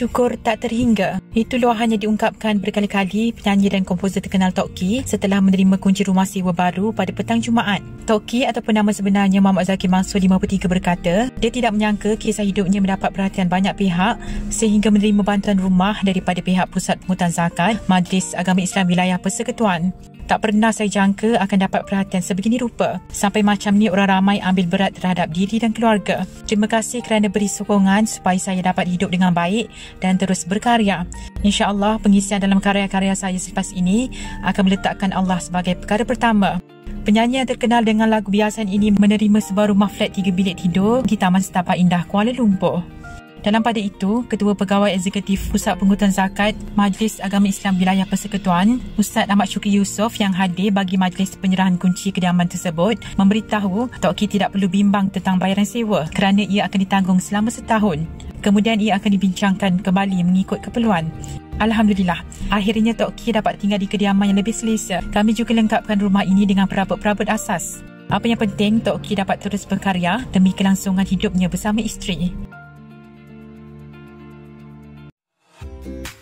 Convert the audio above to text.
syukur tak terhingga. Itu luahan yang diungkapkan berkali-kali penyanyi dan komposer terkenal Tok Ki setelah menerima kunci rumah sewa baru pada petang Jumaat. Tok Ki ataupun nama sebenarnya Muhammad Zaki Mansur 53 berkata, dia tidak menyangka kisah hidupnya mendapat perhatian banyak pihak sehingga menerima bantuan rumah daripada pihak Pusat Pengutan Zakat Majlis Agama Islam Wilayah Persekutuan. Tak pernah saya jangka akan dapat perhatian sebegini rupa. Sampai macam ni orang ramai ambil berat terhadap diri dan keluarga. Terima kasih kerana beri sokongan supaya saya dapat hidup dengan baik dan terus berkarya. InsyaAllah pengisian dalam karya-karya saya selepas ini akan meletakkan Allah sebagai perkara pertama. Penyanyi yang terkenal dengan lagu biasan ini menerima sebuah rumah flat tiga bilik tidur di Taman Setapak Indah Kuala Lumpur. Dalam pada itu, Ketua Pegawai Eksekutif Pusat Pengutan Zakat Majlis Agama Islam Wilayah Persekutuan, Ustaz Ahmad Syukri Yusof yang hadir bagi majlis penyerahan kunci kediaman tersebut memberitahu Tok Ki tidak perlu bimbang tentang bayaran sewa kerana ia akan ditanggung selama setahun. Kemudian ia akan dibincangkan kembali mengikut keperluan. Alhamdulillah, akhirnya Tok Ki dapat tinggal di kediaman yang lebih selesa. Kami juga lengkapkan rumah ini dengan perabot-perabot asas. Apa yang penting, Tok Ki dapat terus berkarya demi kelangsungan hidupnya bersama isteri. Bye.